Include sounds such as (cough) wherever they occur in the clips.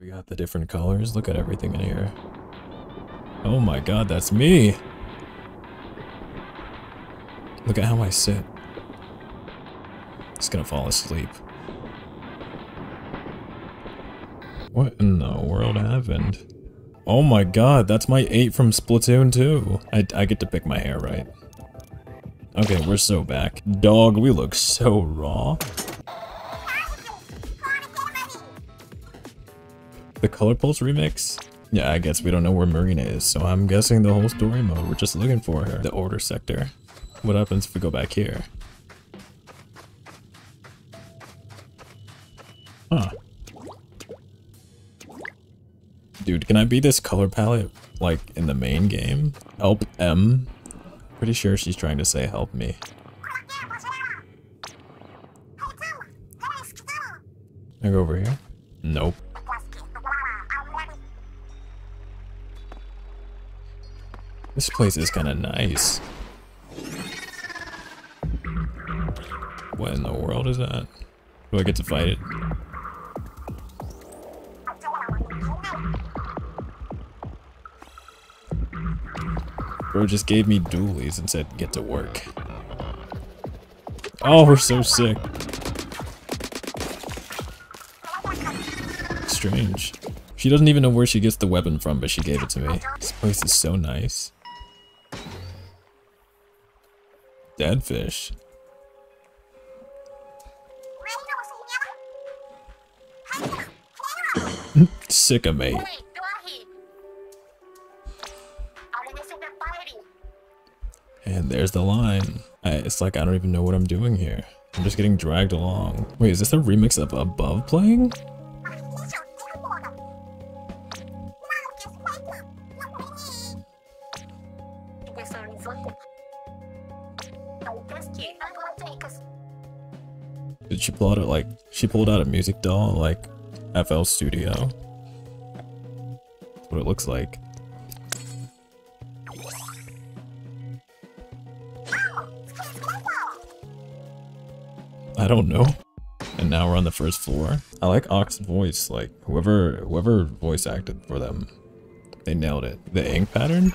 We got the different colors. Look at everything in here. Oh my god, that's me! Look at how I sit. Just gonna fall asleep. What in the world happened? Oh my god, that's my 8 from Splatoon 2. I, I get to pick my hair right. Okay, we're so back. Dog, we look so raw. The Color Pulse remix? Yeah, I guess we don't know where Marina is, so I'm guessing the whole story mode, we're just looking for her. The order sector. What happens if we go back here? Huh. Dude, can I be this color palette, like, in the main game? Help M? Pretty sure she's trying to say help me. I go over here? Nope. This place is kind of nice. What in the world is that? Do I get to fight it? Bro just gave me dualies and said get to work. Oh, we're so sick. Strange. She doesn't even know where she gets the weapon from, but she gave it to me. This place is so nice. Dedf1sh. Sick of me. And there's the line. I, it's like I don't even know what I'm doing here. I'm just getting dragged along. Wait, is this a remix of Above playing? Did she pull out a, like, she pulled out a music DAW like FL Studio? That's what it looks like. I don't know. And now we're on the first floor. I like Acht's voice, like whoever whoever voice acted for them, they nailed it. The ink pattern?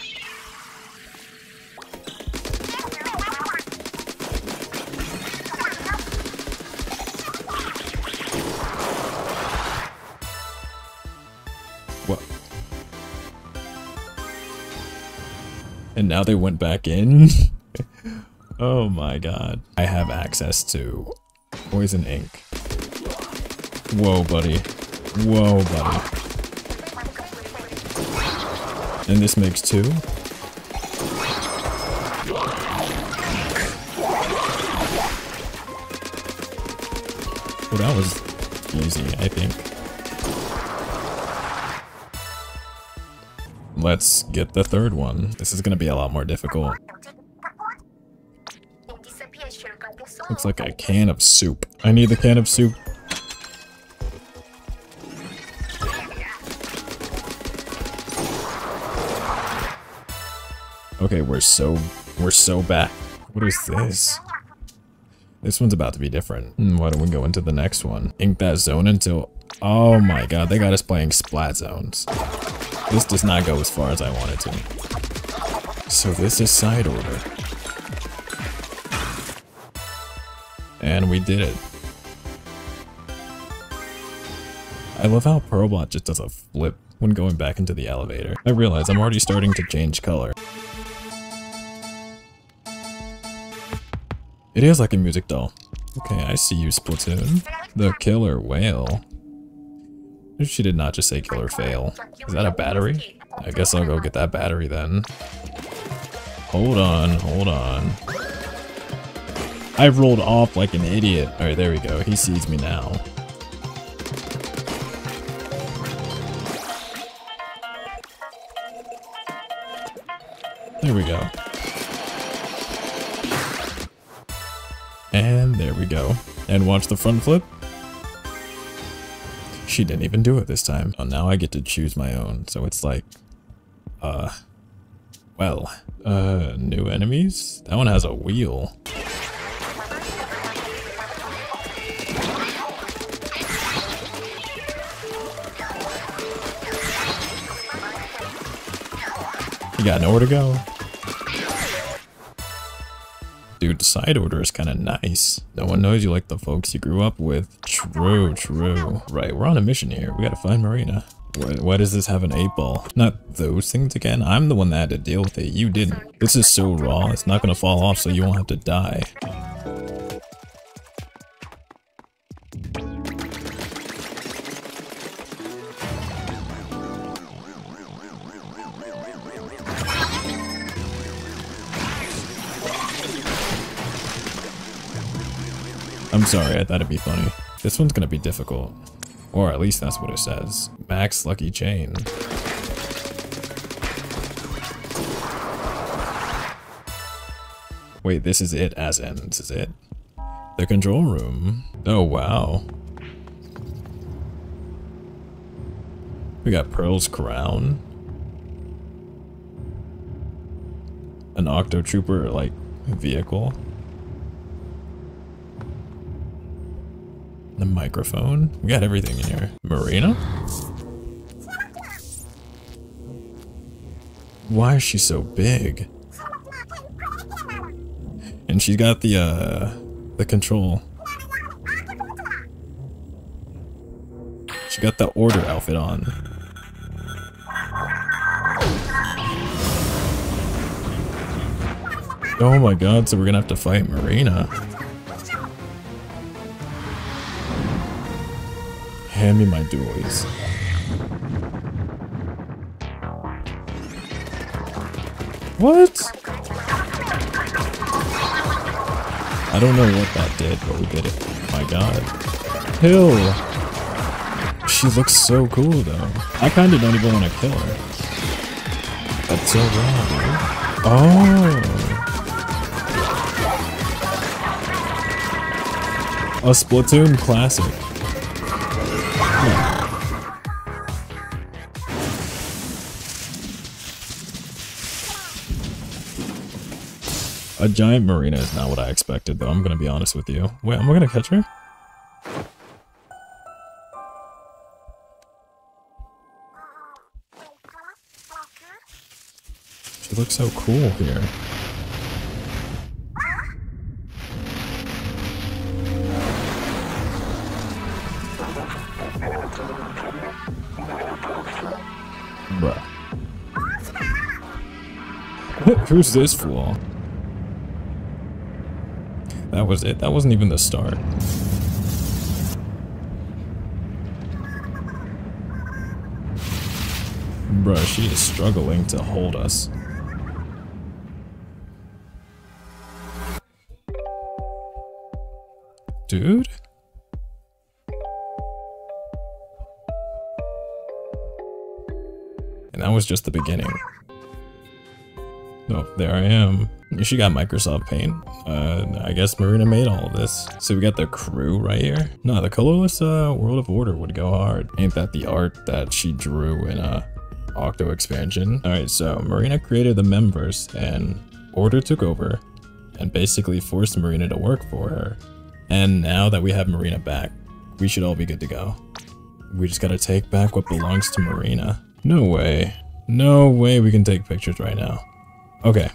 What? And now they went back in? (laughs) oh my god. I have access to Poison ink. Whoa, buddy. Whoa, buddy. And this makes two? Well, that was easy, I think. Let's get the third one. This is gonna be a lot more difficult. Looks like a can of soup. I need the can of soup. Okay, we're so we're so back. What is this? This one's about to be different. Hmm, why don't we go into the next one? Ink that zone until... Oh my god, they got us playing splat zones. This does not go as far as I wanted to. So this is side order. And we did it. I love how Pearlbot just does a flip when going back into the elevator. I realize I'm already starting to change color. It is like a music DAW. Okay, I see you, Splatoon. The killer whale. She did not just say killer fail. Is that a battery? I guess I'll go get that battery then. Hold on, hold on. I've rolled off like an idiot. Alright, there we go. He sees me now. There we go. And there we go. And watch the front flip. She didn't even do it this time. Oh, now I get to choose my own, so it's like, uh, well, uh, new enemies? That one has a wheel. You got nowhere to go. Dude, side order is kind of nice. No one knows you like the folks you grew up with. True, true. Right, we're on a mission here. We gotta find Marina. Why, why, does this have an 8 ball? Not those things again. I'm the one that had to deal with it. You didn't. This is so raw. It's not gonna fall off so you won't have to die. Sorry, I thought it'd be funny. This one's gonna be difficult. Or at least that's what it says. Max Lucky Chain. Wait, this is it as in, this is it? The control room. Oh, wow. We got Pearl's Crown. An Octo Trooper, like, vehicle. The microphone. We got everything in here. Marina? Why is she so big? And she's got the, uh, the control. She got the order outfit on. Oh my god, so we're gonna have to fight Marina. Hand me my dualies. What? I don't know what that did, but we did it. my god. Hill! She looks so cool, though. I kinda don't even want to kill her. That's so wrong, dude. Oh! A Splatoon classic. A giant marina is not what I expected, though. I'm gonna be honest with you. Wait, am I gonna catch her? She looks so cool here. Bruh. Who's this fool? That was it. That wasn't even the start. Bruh, she is struggling to hold us. Dude? And that was just the beginning. Oh, there I am. She got Microsoft Paint. Uh, I guess Marina made all of this. So we got the crew right here. No, the colorless uh, World of Order would go hard. Ain't that the art that she drew in a Octo expansion? Alright, so Marina created the members and Order took over and basically forced Marina to work for her. And now that we have Marina back, we should all be good to go. We just gotta take back what belongs to Marina. No way. No way we can take pictures right now. Okay,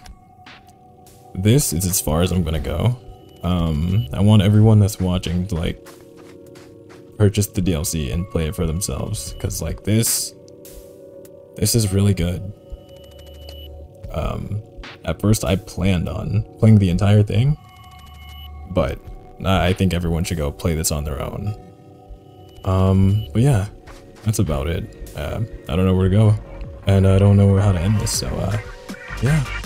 this is as far as I'm gonna go. Um, I want everyone that's watching to like purchase the DLC and play it for themselves because like this, this is really good. Um, at first I planned on playing the entire thing, but I think everyone should go play this on their own. Um, but yeah, that's about it. Uh, I don't know where to go, and I don't know how to end this, so uh, yeah.